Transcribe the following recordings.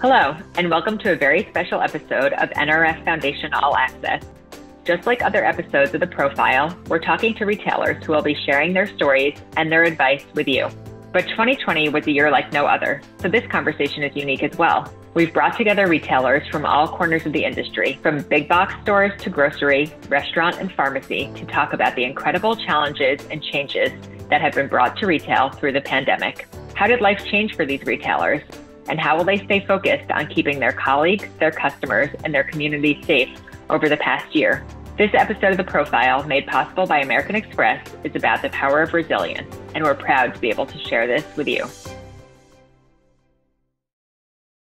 Hello, and welcome to a very special episode of NRF Foundation All Access. Just like other episodes of The Pro File, we're talking to retailers who will be sharing their stories and their advice with you. But 2020 was a year like no other, so this conversation is unique as well. We've brought together retailers from all corners of the industry, from big box stores to grocery, restaurant, and pharmacy, to talk about the incredible challenges and changes that have been brought to retail through the pandemic. How did life change for these retailers? And how will they stay focused on keeping their colleagues, their customers, and their community safe over the past year? This episode of The Pro File, made possible by American Express, is about the power of resilience, and we're proud to be able to share this with you.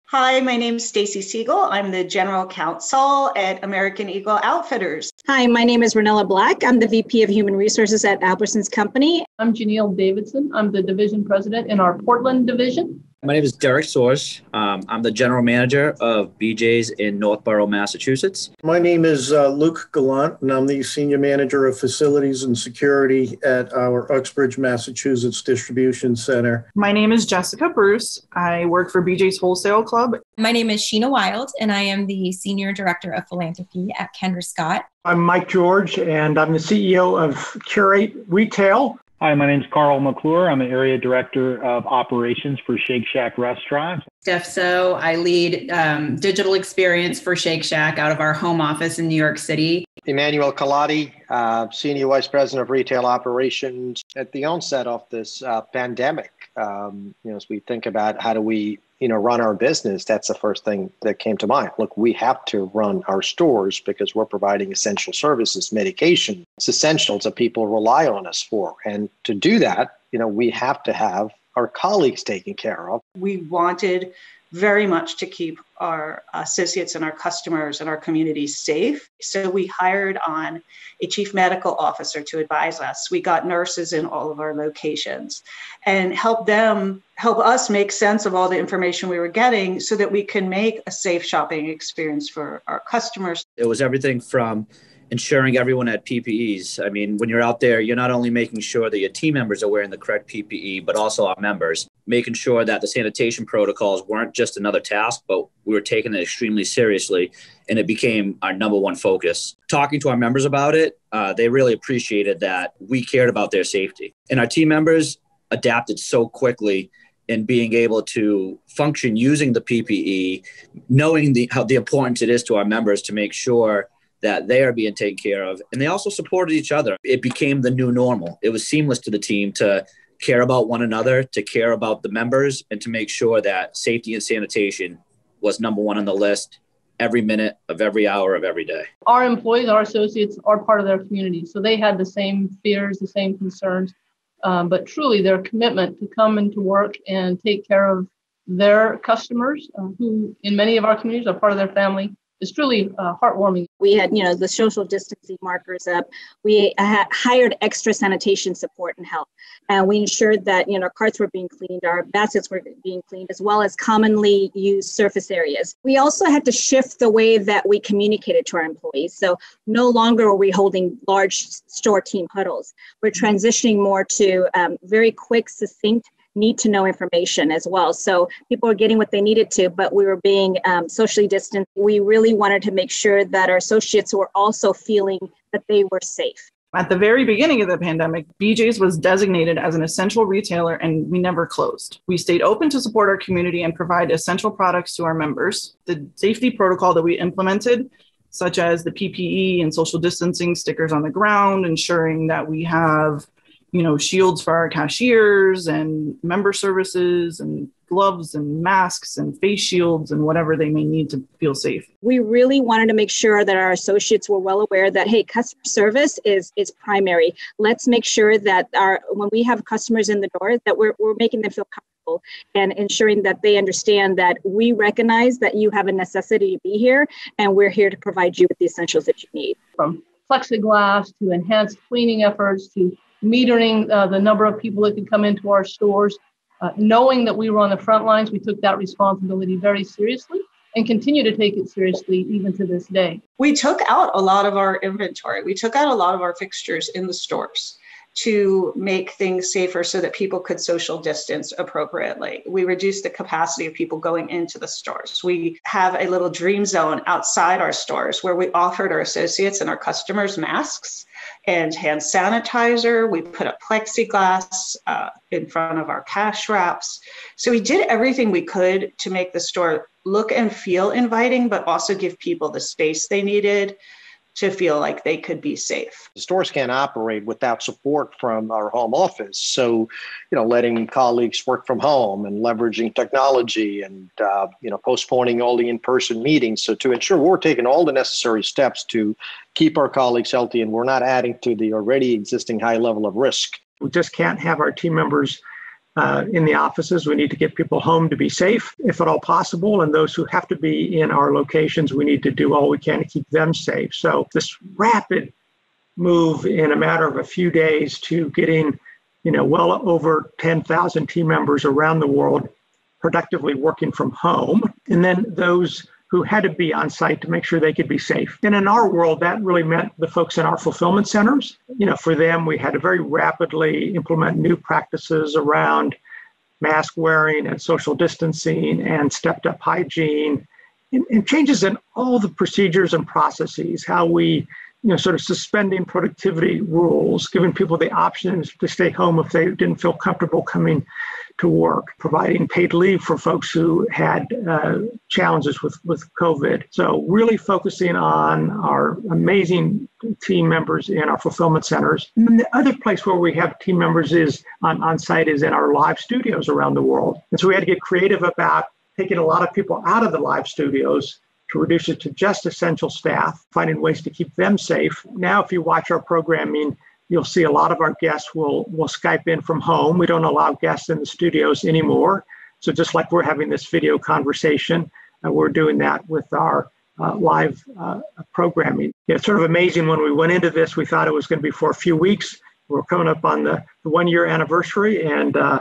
Hi, my name is Stacy Siegel. I'm the General Counsel at American Eagle Outfitters. Hi, my name is Renella Black. I'm the VP of Human Resources at Albertsons Company. I'm Janelle Davidson. I'm the Division President in our Portland Division. My name is Derek Soares. Um, I'm the general manager of BJ's in Northborough, Massachusetts. My name is uh, Luke Gallant, and I'm the senior manager of facilities and security at our Uxbridge, Massachusetts distribution center. My name is Jessica Bruce. I work for BJ's Wholesale Club. My name is Sheena Wild, and I am the senior director of philanthropy at Kendra Scott. I'm Mike George, and I'm the CEO of Qurate Retail, Hi, my name is Carl McClure. I'm the area director of operations for Shake Shack Restaurants. Steph So, I lead um, digital experience for Shake Shack out of our home office in New York City. Emmanuel Colati, uh, Senior Vice President of Retail Operations. At the onset of this uh, pandemic, um, you know, as we think about how do we you know run our business that's the first thing that came to mind. Look we have to run our stores because we're providing essential services medication it's essential that people rely on us for. And to do that you know we have to have our colleagues taken care of. We wanted very much to keep our associates and our customers and our communities safe. So we hired on a chief medical officer to advise us. We got nurses in all of our locations and help them help us make sense of all the information we were getting so that we can make a safe shopping experience for our customers. It was everything from ensuring everyone had PPEs. I mean, when you're out there, you're not only making sure that your team members are wearing the correct PPE, but also our members, making sure that the sanitation protocols weren't just another task, but we were taking it extremely seriously. And it became our number one focus. Talking to our members about it, uh, they really appreciated that we cared about their safety. And our team members adapted so quickly in being able to function using the PPE, knowing the, how the importance it is to our members to make sure that they are being taken care of. And they also supported each other. It became the new normal. It was seamless to the team to care about one another, to care about the members, and to make sure that safety and sanitation was number one on the list every minute of every hour of every day. Our employees, our associates are part of their community. So they had the same fears, the same concerns. Um, but truly, their commitment to come into work and take care of their customers, uh, who in many of our communities are part of their family, is truly uh, heartwarming. We had, you know, the social distancing markers up. We hired extra sanitation support and help, and we ensured that you know carts were being cleaned, our baskets were being cleaned, as well as commonly used surface areas. We also had to shift the way that we communicated to our employees. So no longer are we holding large store team huddles. We're transitioning more to um, very quick, succinct need to know information as well. So people were getting what they needed to, but we were being um, socially distant. We really wanted to make sure that our associates were also feeling that they were safe. At the very beginning of the pandemic, BJ's was designated as an essential retailer and we never closed. We stayed open to support our community and provide essential products to our members. The safety protocol that we implemented such as the PPE and social distancing stickers on the ground, ensuring that we have you know, shields for our cashiers and member services and gloves and masks and face shields and whatever they may need to feel safe. We really wanted to make sure that our associates were well aware that hey, customer service is is primary. Let's make sure that our when we have customers in the door that we're we're making them feel comfortable and ensuring that they understand that we recognize that you have a necessity to be here and we're here to provide you with the essentials that you need. From plexiglass to enhanced cleaning efforts to metering uh, the number of people that could come into our stores. Uh, knowing that we were on the front lines, we took that responsibility very seriously and continue to take it seriously even to this day. We took out a lot of our inventory. We took out a lot of our fixtures in the stores to make things safer so that people could social distance appropriately. We reduced the capacity of people going into the stores. We have a little dream zone outside our stores where we offered our associates and our customers masks and hand sanitizer. We put up plexiglass uh, in front of our cash wraps. So we did everything we could to make the store look and feel inviting, but also give people the space they needed to feel like they could be safe. The stores can't operate without support from our home office. So, you know, letting colleagues work from home and leveraging technology and, uh, you know, postponing all the in person meetings. So, to ensure we're taking all the necessary steps to keep our colleagues healthy and we're not adding to the already existing high level of risk. We just can't have our team members uh, in the offices. We need to get people home to be safe, if at all possible. And those who have to be in our locations, we need to do all we can to keep them safe. So, this rapid move in a matter of a few days to getting, you know, well over 10,000 team members around the world productively working from home, and then those who had to be on site to make sure they could be safe. And in our world, that really meant the folks in our fulfillment centers. You know, for them, we had to very rapidly implement new practices around mask wearing and social distancing and stepped up hygiene and, and changes in all the procedures and processes, how we you know, sort of suspending productivity rules, giving people the options to stay home if they didn't feel comfortable coming to work, providing paid leave for folks who had uh, challenges with, with COVID. So, really focusing on our amazing team members in our fulfillment centers. And the other place where we have team members is on, on site is in our live studios around the world. And so, we had to get creative about taking a lot of people out of the live studios to reduce it to just essential staff, finding ways to keep them safe. Now, if you watch our programming, you'll see a lot of our guests will, will Skype in from home. We don't allow guests in the studios anymore. So, just like we're having this video conversation, uh, we're doing that with our uh, live uh, programming. It's sort of amazing when we went into this, we thought it was going to be for a few weeks. We're coming up on the, the one year anniversary and uh,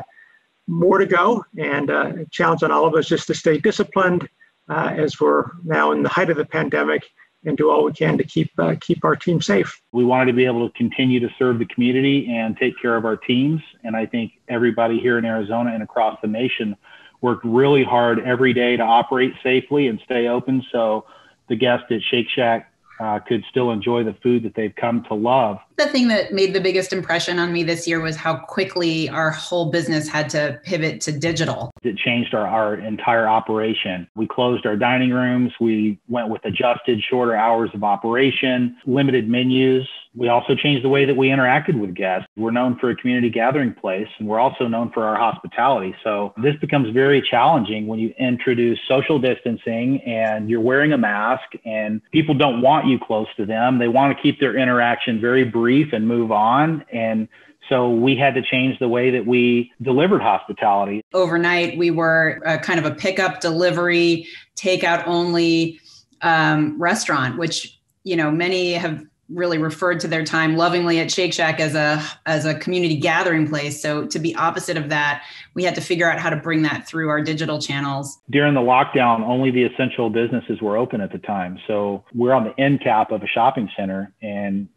more to go. And uh, challenge on all of us just to stay disciplined uh, as we're now in the height of the pandemic and do all we can to keep uh, keep our team safe. We wanted to be able to continue to serve the community and take care of our teams, and I think everybody here in Arizona and across the nation worked really hard every day to operate safely and stay open. So the guests at Shake Shack uh, could still enjoy the food that they've come to love. The thing that made the biggest impression on me this year was how quickly our whole business had to pivot to digital. It changed our, our entire operation. We closed our dining rooms. We went with adjusted shorter hours of operation, limited menus. We also changed the way that we interacted with guests. We're known for a community gathering place, and we're also known for our hospitality. So this becomes very challenging when you introduce social distancing and you're wearing a mask, and people don't want you close to them. They want to keep their interaction very brief and move on. And so we had to change the way that we delivered hospitality. Overnight, we were a kind of a pickup, delivery, takeout only um, restaurant, which you know many have really referred to their time lovingly at Shake Shack as a as a community gathering place. So to be opposite of that, we had to figure out how to bring that through our digital channels. During the lockdown, only the essential businesses were open at the time. So we're on the end cap of a shopping center and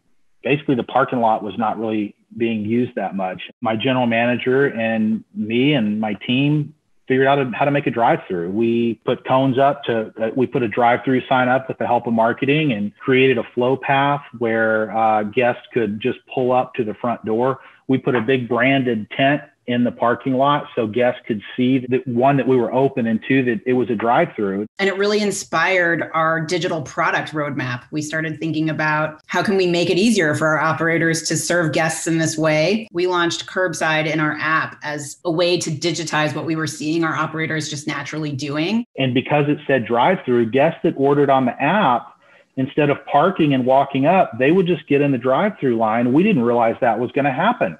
basically the parking lot was not really being used that much. My general manager and me and my team figured out how to make a drive-through. We put cones up to uh, we put a drive-through sign up with the help of marketing and created a flow path where uh, guests could just pull up to the front door. We put a big branded tent in the parking lot so guests could see that one that we were open and two that it was a drive through and it really inspired our digital product roadmap. We started thinking about how can we make it easier for our operators to serve guests in this way. We launched curbside in our app as a way to digitize what we were seeing our operators just naturally doing. And because it said drive through guests that ordered on the app instead of parking and walking up they would just get in the drive through line. We didn't realize that was going to happen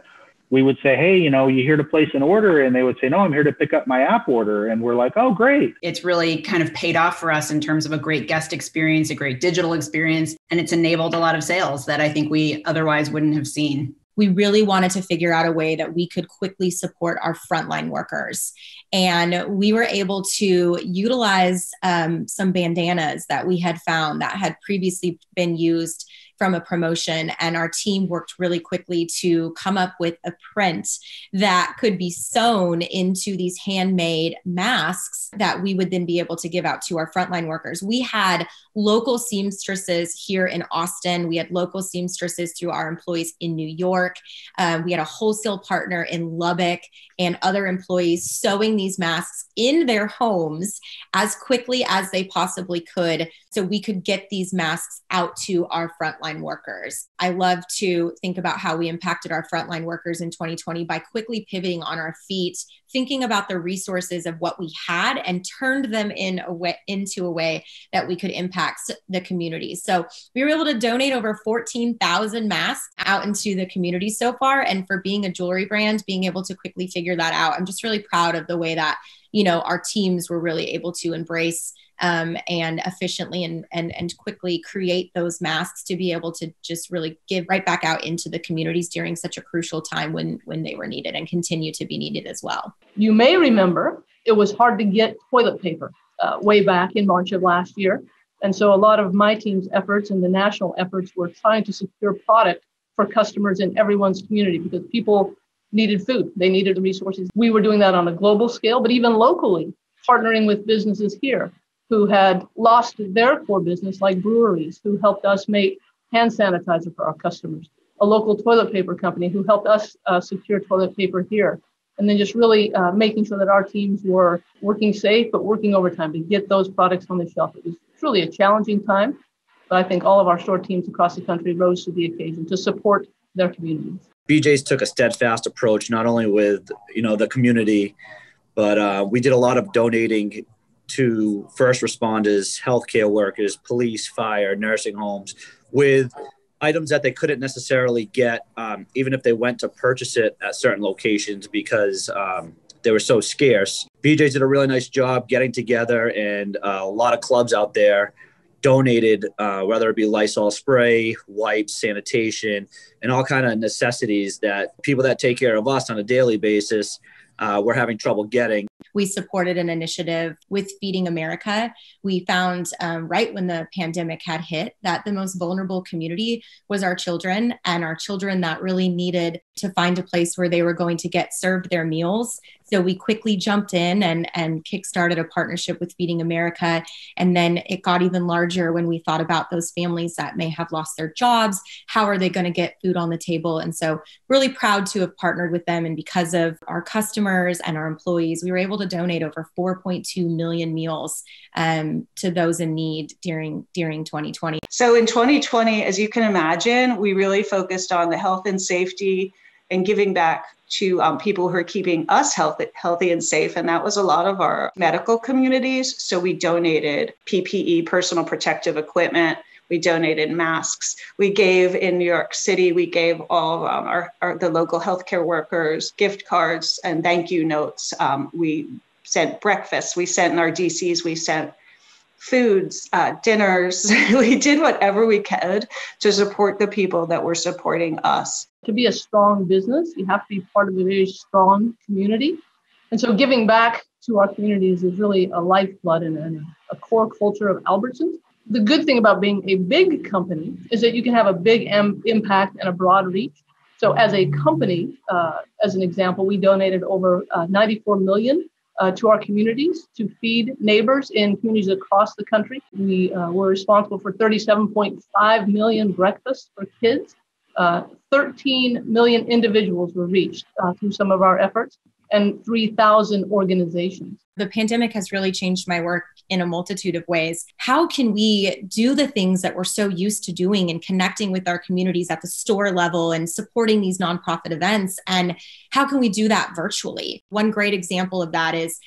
we would say, Hey, you know, you here to place an order? And they would say, No, I'm here to pick up my app order. And we're like, Oh, great. It's really kind of paid off for us in terms of a great guest experience, a great digital experience. And it's enabled a lot of sales that I think we otherwise wouldn't have seen. We really wanted to figure out a way that we could quickly support our frontline workers. And we were able to utilize um, some bandanas that we had found that had previously been used from a promotion. And our team worked really quickly to come up with a print that could be sewn into these handmade masks that we would then be able to give out to our frontline workers. We had local seamstresses here in Austin, we had local seamstresses through our employees in New York, uh, we had a wholesale partner in Lubbock, and other employees sewing these masks in their homes as quickly as they possibly could so we could get these masks out to our frontline workers. I love to think about how we impacted our frontline workers in 2020 by quickly pivoting on our feet, thinking about the resources of what we had and turned them in a way, into a way that we could impact the community. So we were able to donate over 14,000 masks out into the community so far. And for being a jewelry brand, being able to quickly figure that out, I'm just really proud of the way that you know our teams were really able to embrace um, and efficiently and, and and quickly create those masks to be able to just really give right back out into the communities during such a crucial time when when they were needed and continue to be needed as well. You may remember it was hard to get toilet paper uh, way back in March of last year. And so a lot of my team's efforts and the national efforts were trying to secure product for customers in everyone's community because people needed food. They needed the resources. We were doing that on a global scale, but even locally, partnering with businesses here who had lost their core business, like breweries, who helped us make hand sanitizer for our customers, a local toilet paper company who helped us uh, secure toilet paper here. And then just really uh, making sure that our teams were working safe, but working overtime to get those products on the shelf. It was truly a challenging time, but I think all of our store teams across the country rose to the occasion to support their communities. BJ's took a steadfast approach, not only with you know the community, but uh, we did a lot of donating to first responders, healthcare workers, police, fire, nursing homes, with items that they couldn't necessarily get, um, even if they went to purchase it at certain locations because um, they were so scarce. BJ's did a really nice job getting together, and uh, a lot of clubs out there donated, uh, whether it be Lysol spray, wipes, sanitation, and all kind of necessities that people that take care of us on a daily basis uh, were having trouble getting. We supported an initiative with Feeding America. We found um, right when the pandemic had hit that the most vulnerable community was our children and our children that really needed to find a place where they were going to get served their meals. So we quickly jumped in and, and kickstarted a partnership with Feeding America. And then it got even larger when we thought about those families that may have lost their jobs. How are they going to get food on the table? And so, really proud to have partnered with them. And because of our customers and our employees, we were able to donate over 4.2 million meals um, to those in need during during 2020. So in 2020, as you can imagine, we really focused on the health and safety and giving back to um, people who are keeping us healthy, healthy and safe. And that was a lot of our medical communities. So we donated PPE, personal protective equipment. We donated masks. We gave in New York City, we gave all um, our, our, the local healthcare workers gift cards and thank you notes. Um, we sent breakfast. We sent in our DCs, we sent foods, uh, dinners. we did whatever we could to support the people that were supporting us. To be a strong business, you have to be part of a very strong community. And so giving back to our communities is really a lifeblood and a core culture of Albertsons. The good thing about being a big company is that you can have a big M- impact and a broad reach. So, as a company, uh, as an example, we donated over uh, 94 million uh, to our communities to feed neighbors in communities across the country. We uh, were responsible for 37.5 million breakfasts for kids. Uh, 13 million individuals were reached uh, through some of our efforts and 3,000 organizations. The pandemic has really changed my work in a multitude of ways. How can we do the things that we're so used to doing and connecting with our communities at the store level and supporting these nonprofit events? And how can we do that virtually? One great example of that is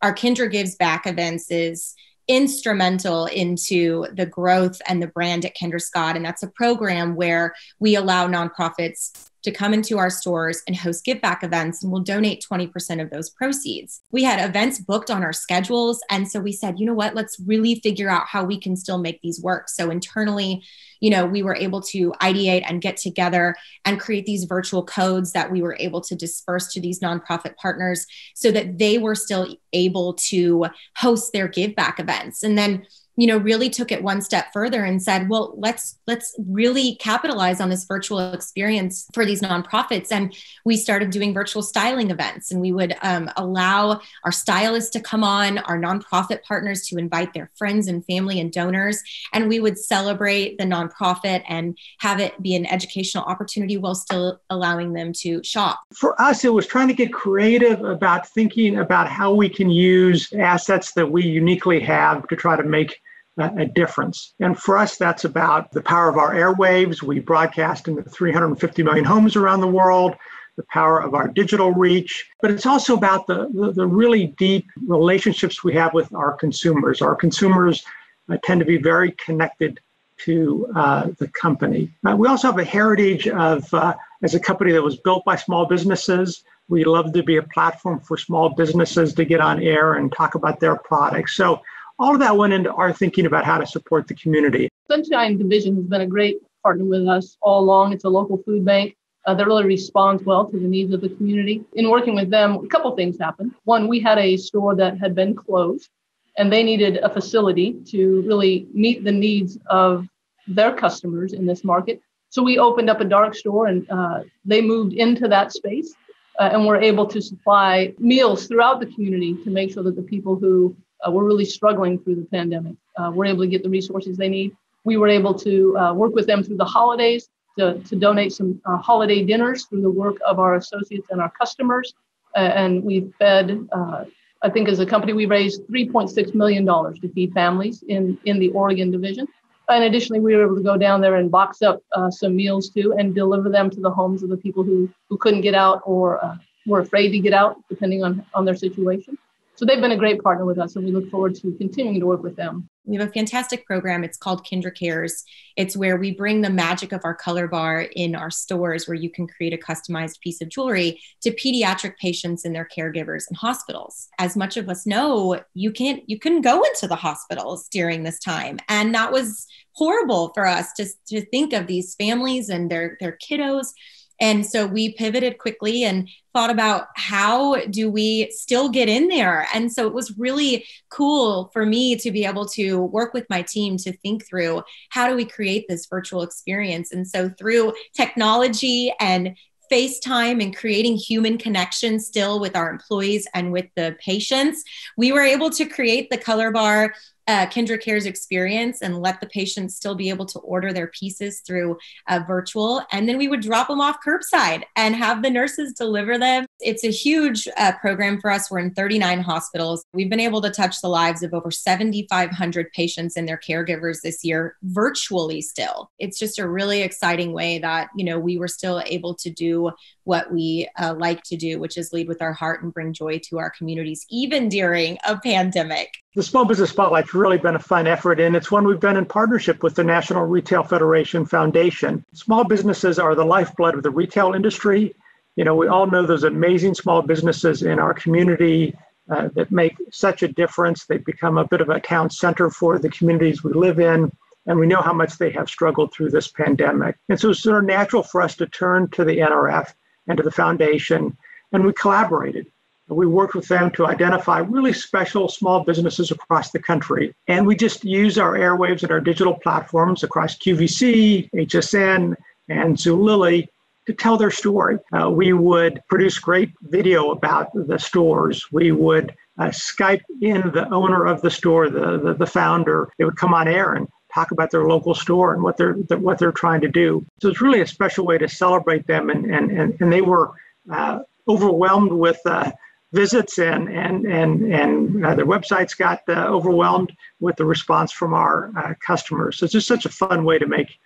our Kendra Gives Back events is instrumental into the growth and the brand at Kendra Scott. And that's a program where we allow nonprofits to come into our stores and host give back events and we'll donate 20% of those proceeds. We had events booked on our schedules and so we said, you know what, let's really figure out how we can still make these work. So internally, you know, we were able to ideate and get together and create these virtual codes that we were able to disperse to these nonprofit partners so that they were still able to host their give back events. And then you know really took it one step further and said well let's let's really capitalize on this virtual experience for these nonprofits. And we started doing virtual styling events and we would um, allow our stylists to come on our nonprofit partners to invite their friends and family and donors. And we would celebrate the nonprofit and have it be an educational opportunity while still allowing them to shop. For us it was trying to get creative about thinking about how we can use assets that we uniquely have to try to make a difference. And for us, that's about the power of our airwaves. We broadcast into 350 million homes around the world, the power of our digital reach, but it's also about the, the, the really deep relationships we have with our consumers. Our consumers uh, tend to be very connected to uh, the company. Uh, we also have a heritage of, uh, as a company that was built by small businesses, we love to be a platform for small businesses to get on air and talk about their products. So all of that went into our thinking about how to support the community. Sunshine Division has been a great partner with us all along. It's a local food bank uh, that really responds well to the needs of the community. In working with them, a couple things happened. One, we had a store that had been closed, and they needed a facility to really meet the needs of their customers in this market. So we opened up a dark store, and uh, they moved into that space. Uh, and we're able to supply meals throughout the community to make sure that the people who uh, were really struggling through the pandemic. Uh, we're able to get the resources they need. We were able to uh, work with them through the holidays to, to donate some uh, holiday dinners through the work of our associates and our customers. and we fed, uh, I think as a company, we raised $3.6 million to feed families in, in the Oregon division. And additionally, we were able to go down there and box up uh, some meals too and deliver them to the homes of the people who, who couldn't get out or were afraid to get out, depending on, on their situation. So they've been a great partner with us, and we look forward to continuing to work with them. We have a fantastic program. It's called Kendra Cares. It's where we bring the magic of our color bar in our stores, where you can create a customized piece of jewelry to pediatric patients and their caregivers in hospitals. As much of us know, you can't you couldn't go into the hospitals during this time, and that was horrible for us to to think of these families and their their kiddos and so we pivoted quickly and thought about how do we still get in there. And so it was really cool for me to be able to work with my team to think through how do we create this virtual experience. And so through technology and FaceTime and creating human connection still with our employees and with the patients, we were able to create the color bar uh, Kendra Cares experience and let the patients still be able to order their pieces through uh, virtual. And then we would drop them off curbside and have the nurses deliver them. It's a huge uh, program for us. We're in 39 hospitals. We've been able to touch the lives of over 7,500 patients and their caregivers this year virtually still. It's just a really exciting way that, you know, we were still able to do what we uh, like to do, which is lead with our heart and bring joy to our communities, even during a pandemic. The Small Business Spotlight's really been a fun effort, and it's one we've done in partnership with the National Retail Federation Foundation. Small businesses are the lifeblood of the retail industry. You know, we all know those amazing small businesses in our community uh, that make such a difference. They've become a bit of a town center for the communities we live in, and we know how much they have struggled through this pandemic. And so it's sort of natural for us to turn to the NRF and to the foundation, and we collaborated. We worked with them to identify really special small businesses across the country. And we just use our airwaves and our digital platforms across QVC, HSN, and Zulily to tell their story. Uh, we would produce great video about the stores. We would uh, Skype in the owner of the store, the, the, the founder. They would come on air and talk about their local store and what they're what they're trying to do. So it's really a special way to celebrate them, and and and, and they were uh, overwhelmed with uh, visits, and and and and uh, their websites got uh, overwhelmed with the response from our uh, customers. So it's just such a fun way to make.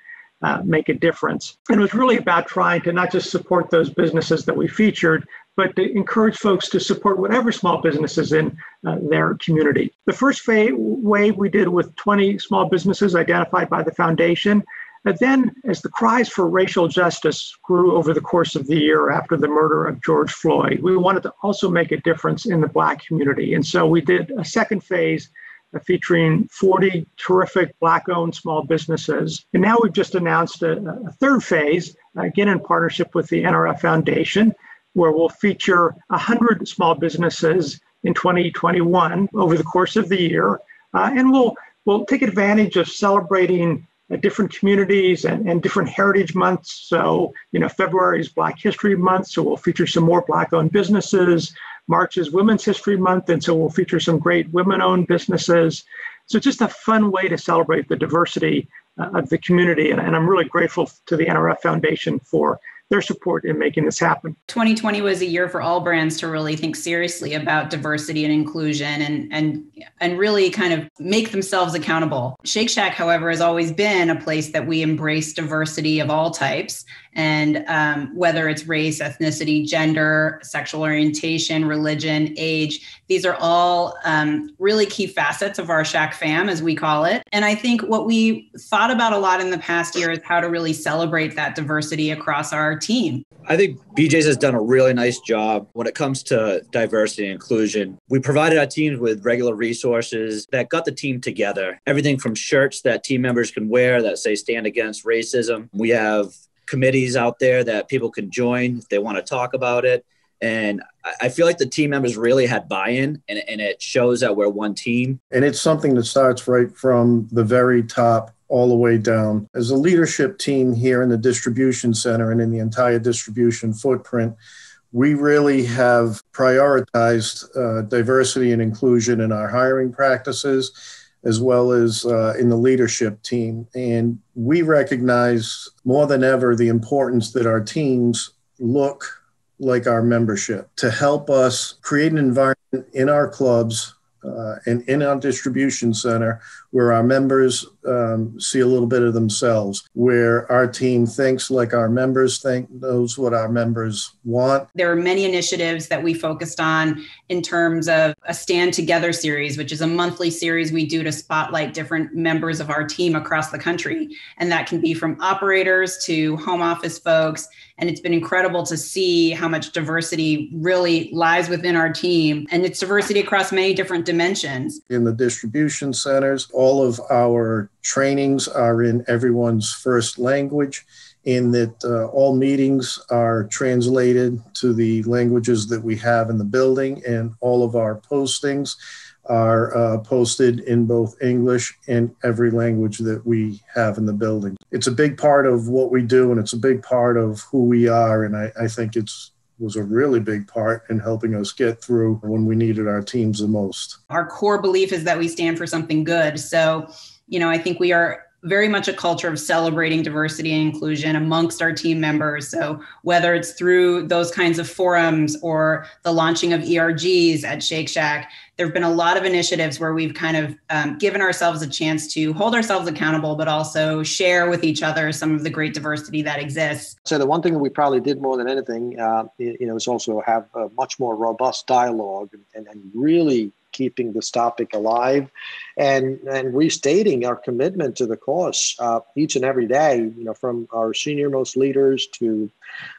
Uh, make a difference. And it was really about trying to not just support those businesses that we featured, but to encourage folks to support whatever small businesses in uh, their community. The first wave we did with 20 small businesses identified by the foundation. But then, as the cries for racial justice grew over the course of the year after the murder of George Floyd, we wanted to also make a difference in the Black community. And so we did a second phase uh, featuring 40 terrific Black owned small businesses. And now we've just announced a, a third phase, again in partnership with the NRF Foundation, where we'll feature 100 small businesses in 2021 over the course of the year. Uh, and we'll we'll take advantage of celebrating uh, different communities and, and different heritage months. So, you know, February is Black History Month, so we'll feature some more Black owned businesses. March is Women's History Month, and so we'll feature some great women owned businesses. So, just a fun way to celebrate the diversity uh, of the community. And, and I'm really grateful to the NRF Foundation for their support in making this happen. 2020 was a year for all brands to really think seriously about diversity and inclusion and and and really kind of make themselves accountable. Shake Shack, however, has always been a place that we embrace diversity of all types and um, whether it's race, ethnicity, gender, sexual orientation, religion, age, these are all um, really key facets of our Shack fam, as we call it. And I think what we thought about a lot in the past year is how to really celebrate that diversity across our team. I think BJ's has done a really nice job when it comes to diversity and inclusion. We provided our teams with regular resources that got the team together. Everything from shirts that team members can wear that say stand against racism. We have committees out there that people can join if they want to talk about it. And I feel like the team members really had buy in, and, and it shows that we're one team. And it's something that starts right from the very top all the way down. As a leadership team here in the distribution center and in the entire distribution footprint, we really have prioritized uh, diversity and inclusion in our hiring practices as well as uh, in the leadership team. And we recognize more than ever the importance that our teams look like our membership to help us create an environment in our clubs uh, and in our distribution center where our members um, see a little bit of themselves, where our team thinks like our members think, knows what our members want. There are many initiatives that we focused on in terms of a Stand Together series, which is a monthly series we do to spotlight different members of our team across the country. And that can be from operators to home office folks. And it's been incredible to see how much diversity really lies within our team. And it's diversity across many different dimensions. In the distribution centers, all of our trainings are in everyone's first language, in that uh, all meetings are translated to the languages that we have in the building, and all of our postings are uh, posted in both English and every language that we have in the building. It's a big part of what we do, and it's a big part of who we are, and I, I think it's was a really big part in helping us get through when we needed our teams the most. Our core belief is that we stand for something good. So, you know, I think we are very much a culture of celebrating diversity and inclusion amongst our team members. So, whether it's through those kinds of forums or the launching of ERGs at Shake Shack, there have been a lot of initiatives where we've kind of um, given ourselves a chance to hold ourselves accountable, but also share with each other some of the great diversity that exists. So, the one thing that we probably did more than anything, uh, you know, is also have a much more robust dialogue and, and really keeping this topic alive and and restating our commitment to the cause uh, each and every day you know from our senior most leaders to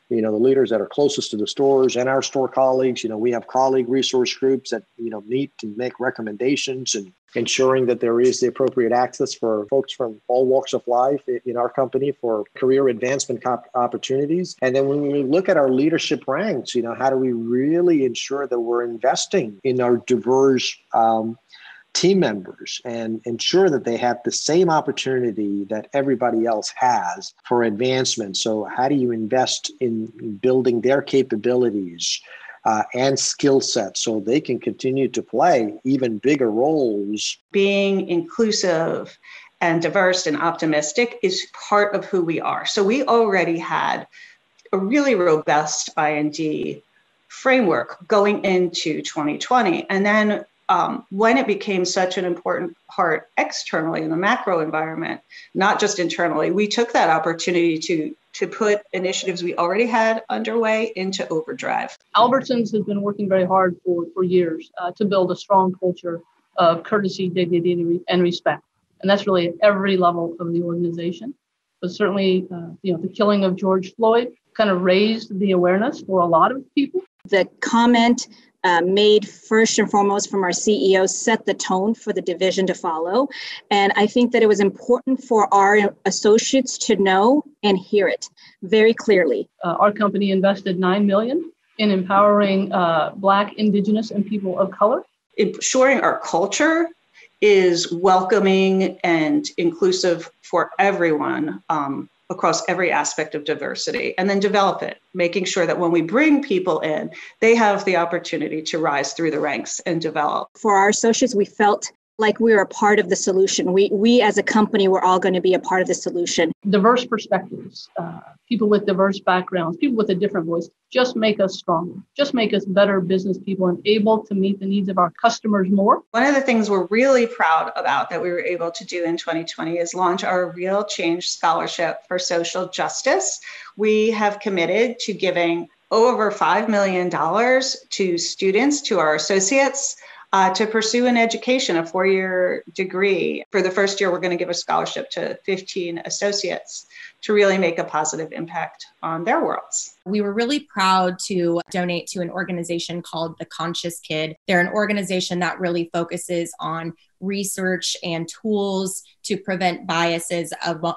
you know the leaders that are closest to the stores and our store colleagues you know we have colleague resource groups that you know meet to make recommendations and ensuring that there is the appropriate access for folks from all walks of life in our company for career advancement opportunities. And then when we look at our leadership ranks you know how do we really ensure that we're investing in our diverse um, team members and ensure that they have the same opportunity that everybody else has for advancement. So, how do you invest in building their capabilities? Uh, and skill sets so they can continue to play even bigger roles. Being inclusive and diverse and optimistic is part of who we are. So we already had a really robust IND framework going into 2020. And then um, when it became such an important part externally in the macro environment, not just internally, we took that opportunity to to put initiatives we already had underway into overdrive. Albertsons has been working very hard for for years uh, to build a strong culture of courtesy, dignity, and respect, and that's really at every level of the organization. But certainly, uh, you know, the killing of George Floyd kind of raised the awareness for a lot of people. The comment uh, made first and foremost from our CEO set the tone for the division to follow. And I think that it was important for our associates to know and hear it very clearly. Uh, our company invested 9 million in empowering uh, Black, Indigenous, and people of color. Ensuring our culture is welcoming and inclusive for everyone um, across every aspect of diversity and then develop it, making sure that when we bring people in, they have the opportunity to rise through the ranks and develop. For our associates, we felt like we are a part of the solution. We, we as a company we're all going to be a part of the solution. Diverse perspectives, uh, people with diverse backgrounds, people with a different voice, just make us stronger, just make us better business people and able to meet the needs of our customers more. One of the things we're really proud about that we were able to do in 2020 is launch our Real Change Scholarship for Social Justice. We have committed to giving over $5 million to students, to our associates uh, to pursue an education, a four year degree. For the first year, we're going to give a scholarship to 15 associates to really make a positive impact on their worlds. We were really proud to donate to an organization called The Conscious Kid. They're an organization that really focuses on research and tools to prevent biases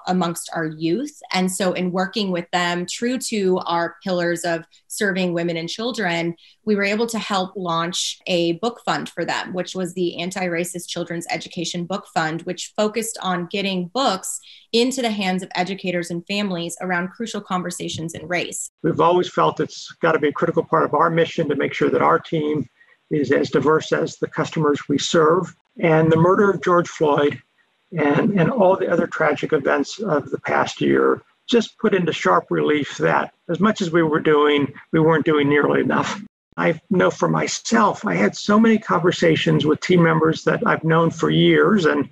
amongst our youth. And so, in working with them, true to our pillars of serving women and children, we were able to help launch a book fund for them, which was the Anti Racist Children's Education Book Fund, which focused on getting books into the hands of educators and families around crucial conversations in race. We've always felt it's got to be a critical part of our mission to make sure that our team is as diverse as the customers we serve. And the murder of George Floyd and, and all the other tragic events of the past year just put into sharp relief that as much as we were doing, we weren't doing nearly enough. I know for myself, I had so many conversations with team members that I've known for years, and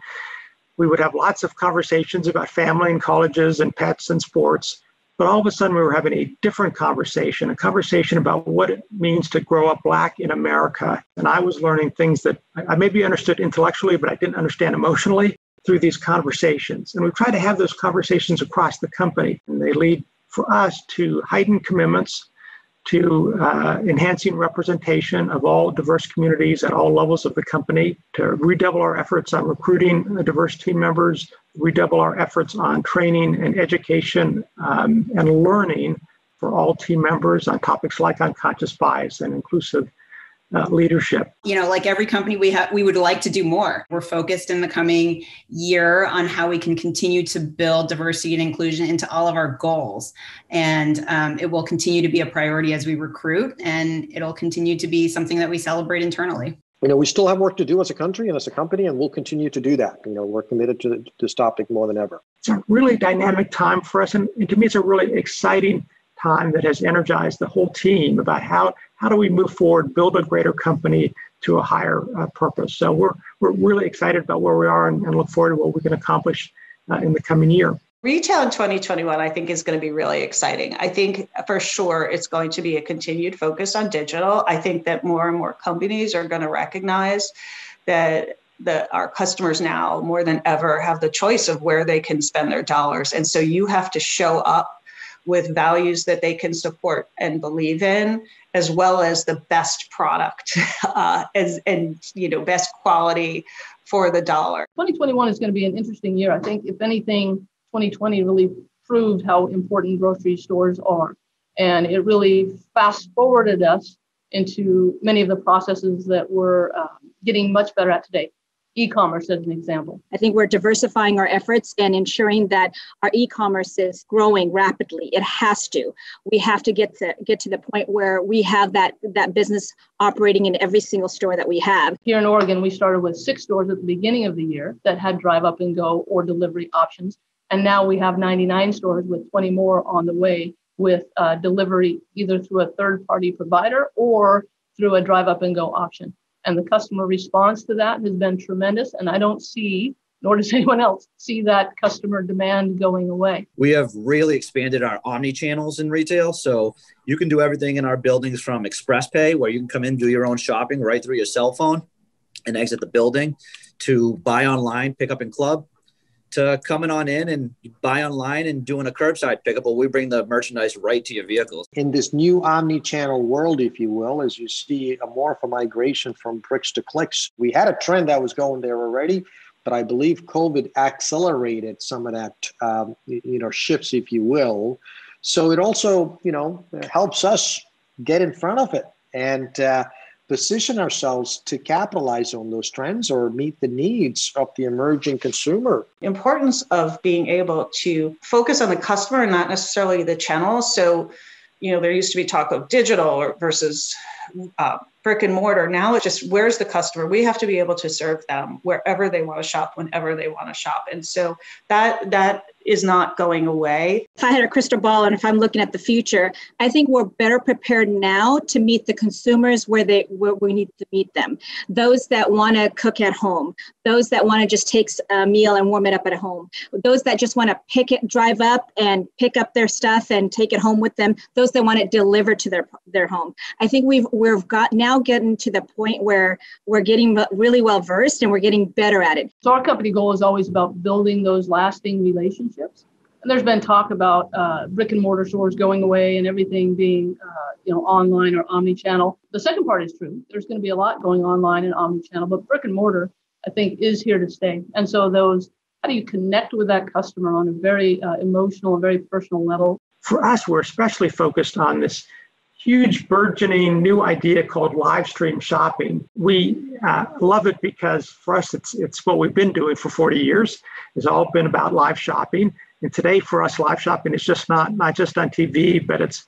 we would have lots of conversations about family and colleges and pets and sports. But all of a sudden, we were having a different conversation, a conversation about what it means to grow up Black in America. And I was learning things that I maybe understood intellectually, but I didn't understand emotionally through these conversations. And we try to have those conversations across the company, and they lead for us to heightened commitments to uh, enhancing representation of all diverse communities at all levels of the company, to redouble our efforts on recruiting diverse team members, redouble our efforts on training and education um, and learning for all team members on topics like unconscious bias and inclusive uh, leadership. You know, like every company, we have we would like to do more. We're focused in the coming year on how we can continue to build diversity and inclusion into all of our goals, and um, it will continue to be a priority as we recruit, and it'll continue to be something that we celebrate internally. You know, we still have work to do as a country and as a company, and we'll continue to do that. You know, we're committed to this topic more than ever. It's a really dynamic time for us, and, and to me, it's a really exciting time that has energized the whole team about how how do we move forward, build a greater company to a higher uh, purpose. So we're we're really excited about where we are and, and look forward to what we can accomplish uh, in the coming year. Retail in 2021, I think, is going to be really exciting. I think for sure it's going to be a continued focus on digital. I think that more and more companies are going to recognize that that our customers now more than ever have the choice of where they can spend their dollars and so you have to show up with values that they can support and believe in as well as the best product uh, as and you know best quality for the dollar. 2021 is going to be an interesting year i think. If anything 2020 really proved how important grocery stores are. And it really fast forwarded us into many of the processes that we're uh, getting much better at today e-commerce as an example. I think we're diversifying our efforts and ensuring that our e-commerce is growing rapidly. It has to. We have to get to get to the point where we have that that business operating in every single store that we have. Here in Oregon, we started with six stores at the beginning of the year that had drive up and go or delivery options. And now we have 99 stores with 20 more on the way with uh, delivery either through a third party provider or through a drive up and go option. And the customer response to that has been tremendous. And I don't see, nor does anyone else, see that customer demand going away. We have really expanded our omni channels in retail. So you can do everything in our buildings from Express Pay, where you can come in, do your own shopping right through your cell phone and exit the building, to buy online, pick up in club, to coming on in and buy online and doing a curbside pickup where we bring the merchandise right to your vehicles. In this new omni-channel world, if you will, as you see a more of a migration from bricks to clicks, we had a trend that was going there already, but I believe COVID accelerated some of that, um, you know, shifts, if you will. So it also, you know, helps us get in front of it. And uh, position ourselves to capitalize on those trends or meet the needs of the emerging consumer? Importance of being able to focus on the customer and not necessarily the channel. So, you know, there used to be talk of digital versus uh, brick and mortar. Now it's just where's the customer? We have to be able to serve them wherever they want to shop, whenever they want to shop. And so that that is not going away. If I had a crystal ball and if I'm looking at the future, I think we're better prepared now to meet the consumers where they where we need to meet them. Those that want to cook at home, those that want to just take a meal and warm it up at home, those that just want to pick it, drive up and pick up their stuff and take it home with them, those that want it delivered to their their home. I think we've we've got now getting to the point where we're getting really well versed and we're getting better at it. So our company goal is always about building those lasting relationships relationships. And there's been talk about uh, brick and mortar stores going away and everything being, uh, you know, online or omni-channel. The second part is true. There's going to be a lot going online and omni-channel, but brick and mortar, I think, is here to stay. And so those, how do you connect with that customer on a very uh, emotional and very personal level? For us, we're especially focused on this huge burgeoning new idea called live stream shopping. We uh, love it because for us, it's, it's what we've been doing for 40 years. It's all been about live shopping. And today for us, live shopping is just not, not just on TV, but it's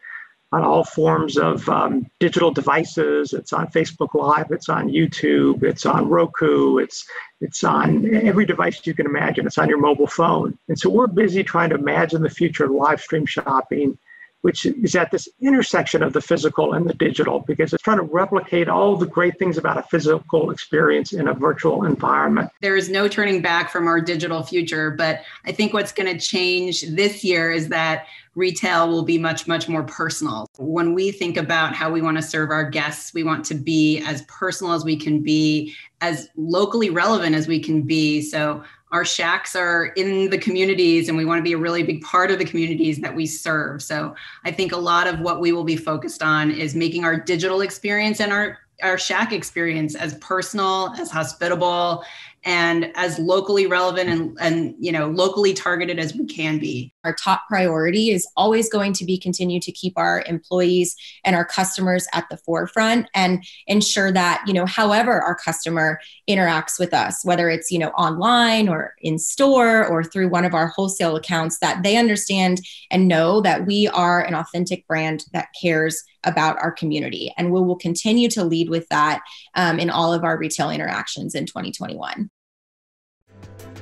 on all forms of um, digital devices. It's on Facebook Live. It's on YouTube. It's on Roku. It's it's on every device you can imagine. It's on your mobile phone. And so we're busy trying to imagine the future of live stream shopping which is at this intersection of the physical and the digital because it's trying to replicate all the great things about a physical experience in a virtual environment. There is no turning back from our digital future, but I think what's going to change this year is that retail will be much, much more personal. When we think about how we want to serve our guests, we want to be as personal as we can be, as locally relevant as we can be. So our shacks are in the communities and we want to be a really big part of the communities that we serve. So I think a lot of what we will be focused on is making our digital experience and our our shack experience as personal, as hospitable, and as locally relevant and, and you know locally targeted as we can be. Our top priority is always going to be continue to keep our employees and our customers at the forefront and ensure that you know however our customer interacts with us whether it's you know online or in store or through one of our wholesale accounts that they understand and know that we are an authentic brand that cares about our community. And we will continue to lead with that um, in all of our retail interactions in 2021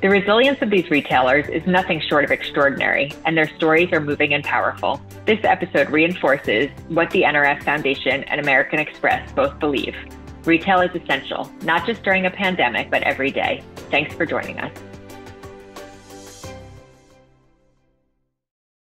the resilience of these retailers is nothing short of extraordinary, and their stories are moving and powerful. This episode reinforces what the NRF Foundation and American Express both believe. Retail is essential, not just during a pandemic, but every day. Thanks for joining us.